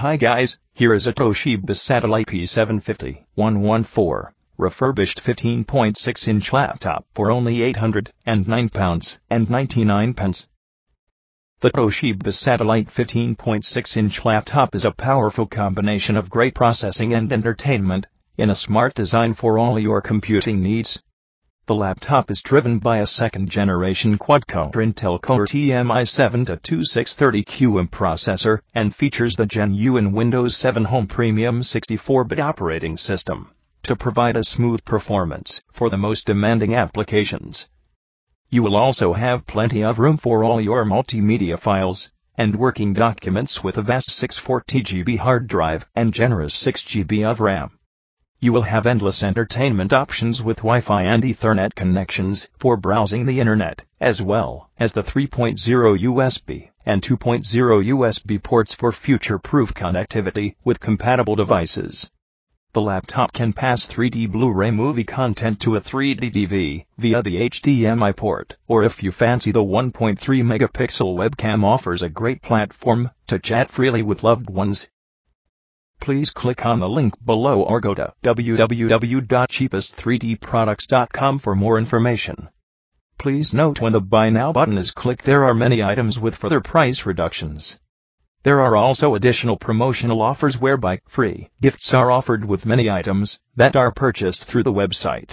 Hi guys, here is a Toshiba Satellite P750 114 refurbished 15.6 inch laptop for only 809 pounds and 99 pence. The Toshiba Satellite 15.6 inch laptop is a powerful combination of great processing and entertainment in a smart design for all your computing needs. The laptop is driven by a second-generation quad-core Intel Core TMI7-2630QM processor and features the genuine Windows 7 Home Premium 64-bit operating system to provide a smooth performance for the most demanding applications. You will also have plenty of room for all your multimedia files and working documents with a vast 640GB hard drive and generous 6GB of RAM. You will have endless entertainment options with Wi-Fi and Ethernet connections for browsing the internet, as well as the 3.0 USB and 2.0 USB ports for future-proof connectivity with compatible devices. The laptop can pass 3D Blu-ray movie content to a 3D TV via the HDMI port, or if you fancy the 1.3 megapixel webcam offers a great platform to chat freely with loved ones please click on the link below or go to www.cheapest3dproducts.com for more information. Please note when the Buy Now button is clicked there are many items with further price reductions. There are also additional promotional offers whereby free gifts are offered with many items that are purchased through the website.